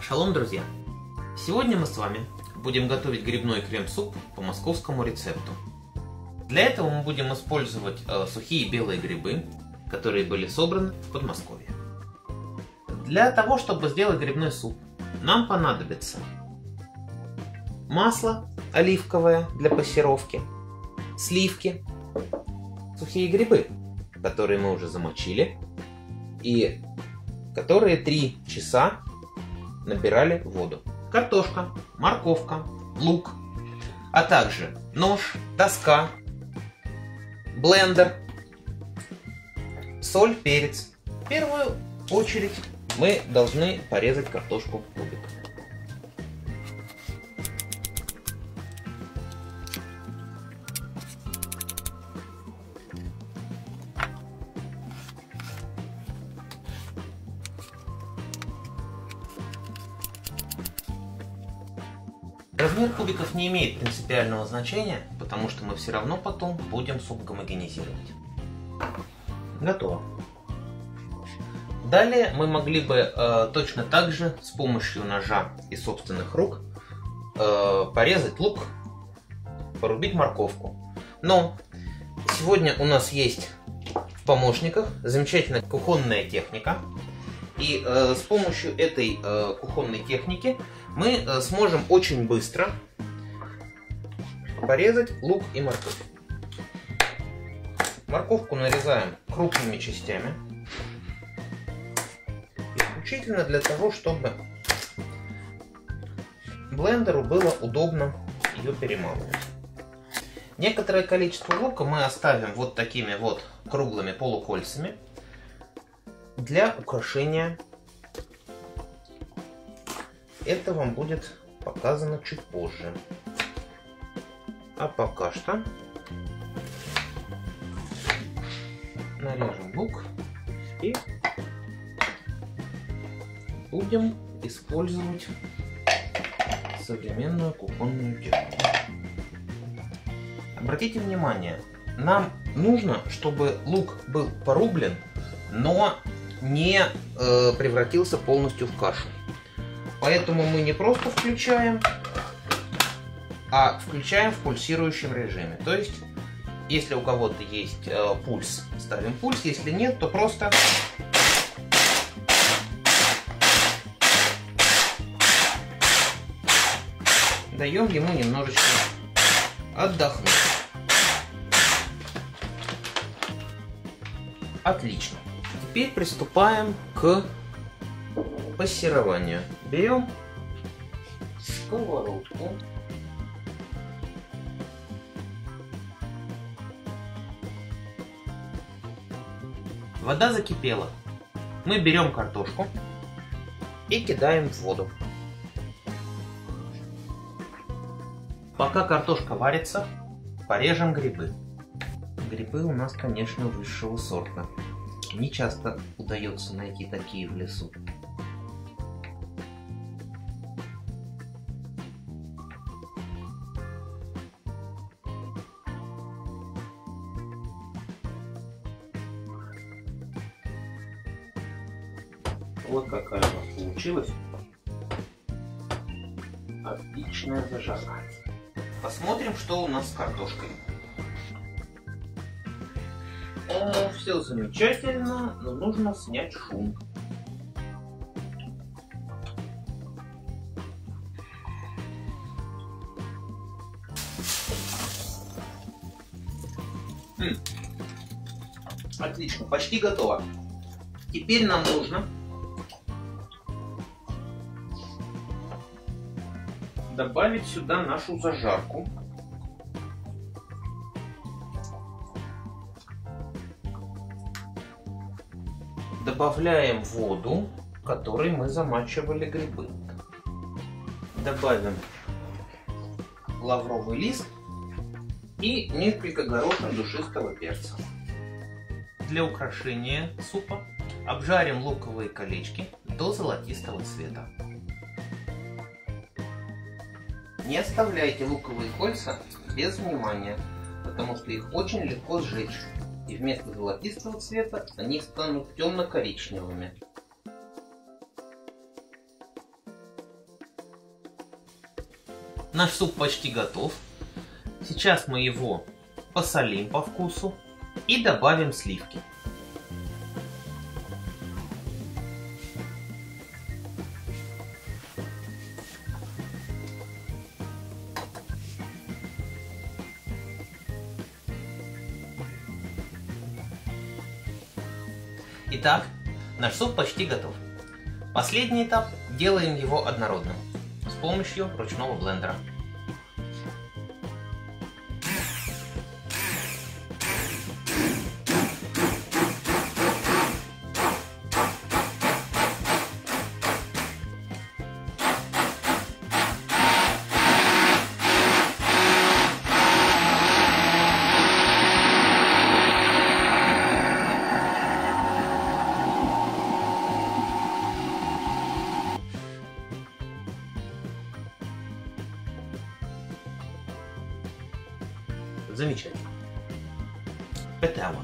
Шалом, друзья! Сегодня мы с вами будем готовить грибной крем-суп по московскому рецепту. Для этого мы будем использовать э, сухие белые грибы, которые были собраны в Подмосковье. Для того, чтобы сделать грибной суп, нам понадобится масло оливковое для пассеровки, сливки, сухие грибы, которые мы уже замочили, и которые 3 часа набирали воду. Картошка, морковка, лук, а также нож, доска, блендер, соль, перец. В первую очередь мы должны порезать картошку кубиком. Размер кубиков не имеет принципиального значения, потому что мы все равно потом будем суп гомогенизировать. Готово. Далее мы могли бы э, точно так же с помощью ножа и собственных рук э, порезать лук, порубить морковку. Но сегодня у нас есть в помощниках замечательная кухонная техника. И э, с помощью этой э, кухонной техники мы э, сможем очень быстро порезать лук и морковь. Морковку нарезаем крупными частями. Исключительно для того, чтобы блендеру было удобно ее перемалывать. Некоторое количество лука мы оставим вот такими вот круглыми полукольцами для украшения это вам будет показано чуть позже. А пока что нарежем лук и будем использовать современную кухонную технику. Обратите внимание, нам нужно, чтобы лук был порублен, но не э, превратился полностью в кашу. Поэтому мы не просто включаем, а включаем в пульсирующем режиме. То есть, если у кого-то есть э, пульс, ставим пульс. Если нет, то просто даем ему немножечко отдохнуть. Отлично. Теперь приступаем к пассерованию. Берем сковородку. Вода закипела. Мы берем картошку и кидаем в воду. Пока картошка варится, порежем грибы. Грибы у нас, конечно, высшего сорта. Не часто удается найти такие в лесу. Вот какая у нас получилась. Отличная зажарка. Посмотрим, что у нас с картошкой. О, все замечательно, но нужно снять шум. Хм. Отлично, почти готово. Теперь нам нужно добавить сюда нашу зажарку. Добавляем воду, которой мы замачивали грибы. Добавим лавровый лист и несколько горошин душистого перца. Для украшения супа обжарим луковые колечки до золотистого цвета. Не оставляйте луковые кольца без внимания, потому что их очень легко сжечь, и вместо золотистого цвета они станут темно-коричневыми. Наш суп почти готов. Сейчас мы его посолим по вкусу и добавим сливки. Итак, наш суп почти готов. Последний этап – делаем его однородным с помощью ручного блендера. Замечательно. Петело.